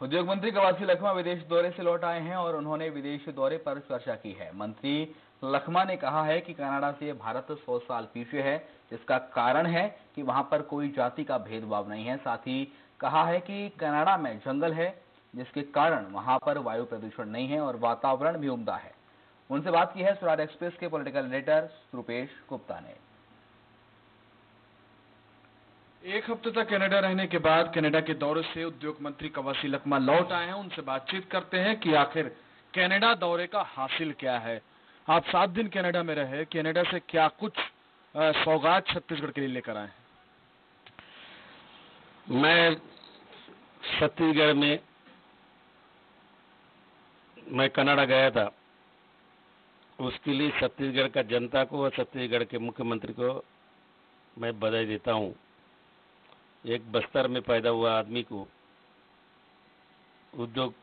उद्योग मंत्री कवासी लखमा विदेश दौरे से लौट आए हैं और उन्होंने विदेश दौरे पर चर्चा की है। मंत्री लखमा ने कहा है कि कनाडा से भारत 100 साल पीछे है, जिसका कारण है कि वहाँ पर कोई जाति का भेदभाव नहीं है। साथ ही कहा है कि कनाडा में जंगल है, जिसके कारण वहाँ पर वायु प्रदूषण नहीं है और वातावरण भी उमदा है। उनसे बात की है स्वराज एक्सप्रेस के पोलिटिकल एडिटर रूपेश गुप्ता ने। एक हफ़्ते तक कनाडा रहने के बाद कनाडा के दौरे से उद्योग मंत्री कवासी लकमा लौट आए हैं। उनसे बातचीत करते हैं कि आखिर कनाडा दौरे का हासिल क्या है। आप सात दिन कनाडा में रहे, कनाडा से क्या कुछ सौगात छत्तीसगढ़ के लिए लेकर आए मैं छत्तीसगढ़ में, मैं कनाडा गया था। उसके लिए छत्तीसगढ़ का जनता को और छत्तीसगढ़ के मुख्यमंत्री को मैं बधाई देता हूँ। एक बस्तर में पैदा हुआ आदमी को उद्योग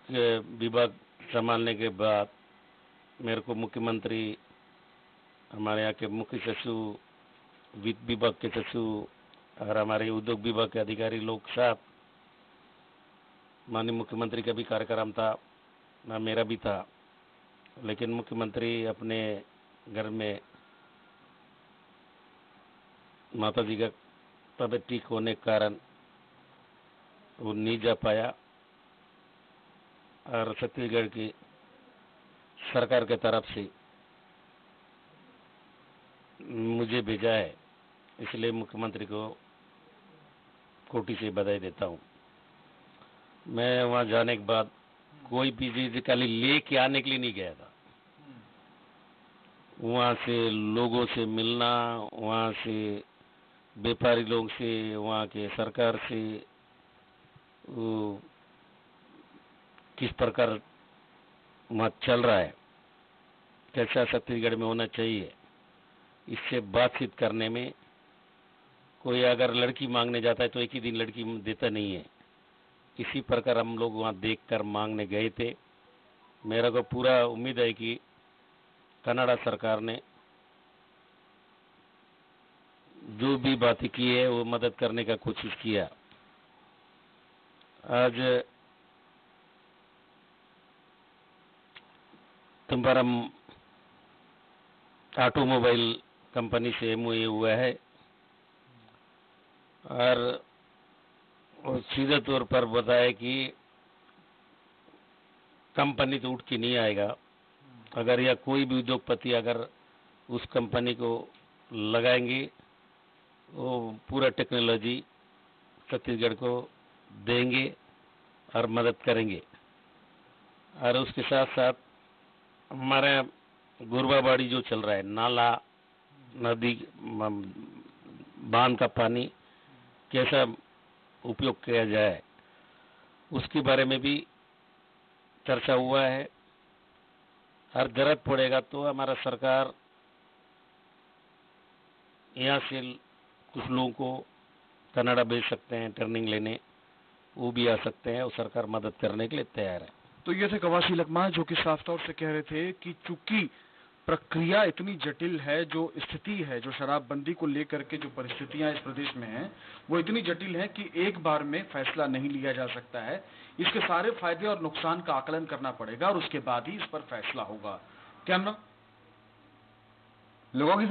विभाग संभालने के बाद मेरे को मुख्यमंत्री, हमारे यहाँ के मुख्य सचिव, वित्त विभाग के सचिव और हमारे उद्योग विभाग के अधिकारी लोग साथ माननीय मुख्यमंत्री का भी कार्यक्रम था, ना मेरा भी था, लेकिन मुख्यमंत्री अपने घर में माता जी का तबियत ठीक होने के कारण वो नहीं जा पाया और छत्तीसगढ़ की सरकार के तरफ़ से मुझे भेजा है इसलिए मुख्यमंत्री को कोटि से बधाई देता हूँ। मैं वहाँ जाने के बाद कोई भी चीज़ खाली ले के आने के लिए नहीं गया था। वहाँ से लोगों से मिलना वहाँ से व्यापारी लोग से, वहाँ के सरकार से, वो किस प्रकार वहाँ चल रहा है? कैसा छत्तीसगढ़ में होना चाहिए? इससे बातचीत करने में कोई अगर लड़की मांगने जाता है तो एक ही दिन लड़की देता नहीं है। इसी प्रकार हम लोग वहाँ देखकर मांगने गए थे। मेरा को पूरा उम्मीद है कि कनाडा सरकार ने जो भी बातें की है, वो मदद करने का कोशिश किया। आज तुम्हारा ऑटोमोबाइल कंपनी से एम हुआ है। और सीधे तौर पर बताया कि कंपनी तो उठ के नहीं आएगा। अगर या कोई भी उद्योगपति अगर उस कंपनी को लगाएँगे वो पूरा टेक्नोलॉजी छत्तीसगढ़ को देंगे और मदद करेंगे। और उसके साथ साथ हमारे गुरबाबाड़ी जो चल रहा है, नाला, नदी बाँध का पानी कैसा उपयोग किया जाए, उसके बारे में भी चर्चा हुआ है। हर ज़रूरत पड़ेगा तो हमारा सरकार यहाँ से कुछ लोगों को कनाडा भेज सकते हैं, ट्रेनिंग लेने। वो भी आ सकते हैं, और सरकार मदद करने के लिए तैयार है। तो ये थे कवासी लकमा जो कि साफ़ तौर से कह रहे थे कि चूँकि प्रक्रिया इतनी जटिल है, जो स्थिति है, जो शराबबंदी को लेकर के जो परिस्थितियाँ इस प्रदेश में हैं, वो इतनी जटिल है कि एक बार में फैसला नहीं लिया जा सकता है। इसके सारे फ़ायदे और नुकसान का आकलन करना पड़ेगा, और उसके बाद ही इस पर फैसला होगा। कैमरा लोगों की